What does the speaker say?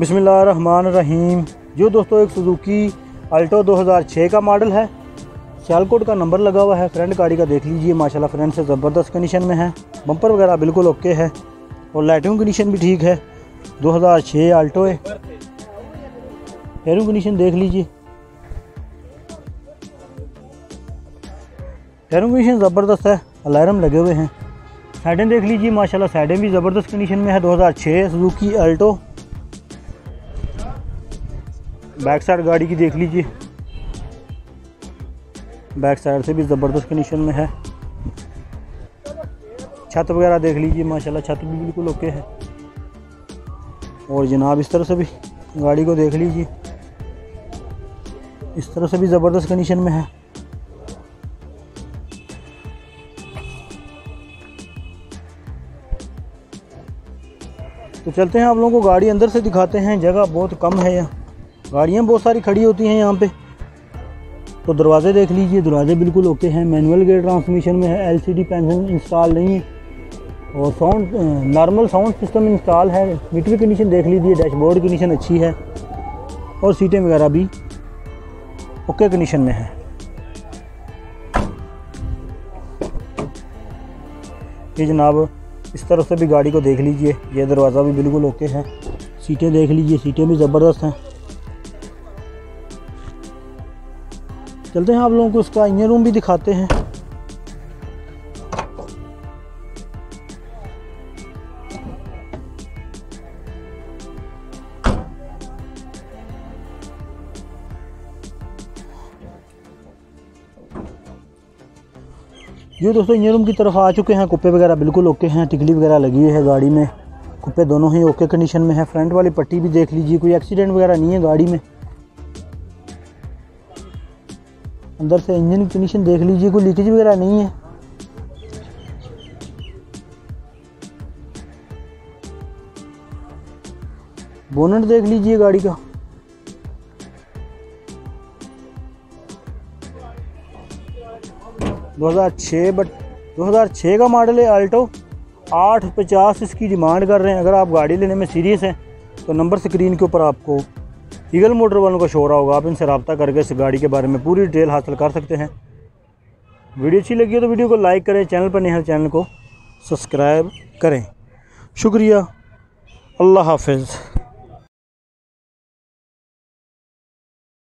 रहीम जो दोस्तों, एक सुजुकी अल्टो 2006 का मॉडल है। सियालकोट का नंबर लगा हुआ है। फ्रंट गाड़ी का देख लीजिए, माशाल्लाह फ्रंट से ज़बरदस्त कंडीशन में है। बम्पर वगैरह बिल्कुल ओके है। और लाइटिंग कंडीशन भी ठीक है। 2006 अल्टो है। हेयरिंग कंडीशन देख लीजिए। हेयरिंग कंडीशन ज़बरदस्त है। अलार्म लगे हुए हैं। साइडें देख लीजिए, माशाल्लाह साइडें भी ज़बरदस्त कंडीशन में है। 2006 सुजुकी अल्टो बैक साइड गाड़ी की देख लीजिए। बैक साइड से भी ज़बरदस्त कंडीशन में है। छत वगैरह देख लीजिए, माशाल्लाह छत भी बिल्कुल ओके है। और जनाब, इस तरह से भी गाड़ी को देख लीजिए। इस तरह से भी ज़बरदस्त कंडीशन में है। तो चलते हैं, आप लोगों को गाड़ी अंदर से दिखाते हैं, जगह बहुत कम है यहाँ। गाड़ियाँ बहुत सारी खड़ी होती हैं यहाँ पे। तो दरवाज़े देख लीजिए, दरवाजे बिल्कुल ओके हैं। मैनुअल गेयर ट्रांसमिशन में है, एलसीडी पेंशन इंस्टॉल नहीं है। और sound normal sound system install है। मीटर कंडीशन देख लीजिए, डैशबोर्ड की कंडीशन अच्छी है। और सीटें वगैरह भी ओके कंडीशन में है। ये जनाब, इस तरफ़ से भी गाड़ी को देख लीजिए। ये दरवाज़ा भी बिल्कुल ओके है। सीटें देख लीजिए, सीटें भी ज़बरदस्त हैं। चलते हैं, आप लोगों को इसका इंजन रूम भी दिखाते हैं। ये दोस्तों इंजन रूम की तरफ़ आ चुके हैं, कुप्पे वगैरह बिल्कुल ओके हैं, टिकली वगैरह लगी हुई है गाड़ी में। कुप्पे दोनों ही ओके कंडीशन में है। फ्रंट वाली पट्टी भी देख लीजिए, कोई एक्सीडेंट वगैरह नहीं है गाड़ी में। अंदर से इंजन की कंडीशन देख लीजिए, कोई लीकेज वगैरह नहीं है। बोनट देख लीजिए गाड़ी का। दो हज़ार छः बट दो हज़ार छः का मॉडल है आल्टो आठ पचास इसकी डिमांड कर रहे हैं। अगर आप गाड़ी लेने में सीरियस हैं तो नंबर स्क्रीन के ऊपर आपको ईगल मोटर वालों का शोरा होगा आप इनसे रबता करके इस गाड़ी के बारे में पूरी डिटेल हासिल कर सकते हैं। वीडियो अच्छी लगी हो तो वीडियो को लाइक करें, चैनल पर नहीं है चैनल को सब्सक्राइब करें। शुक्रिया। अल्लाह हाफिज़।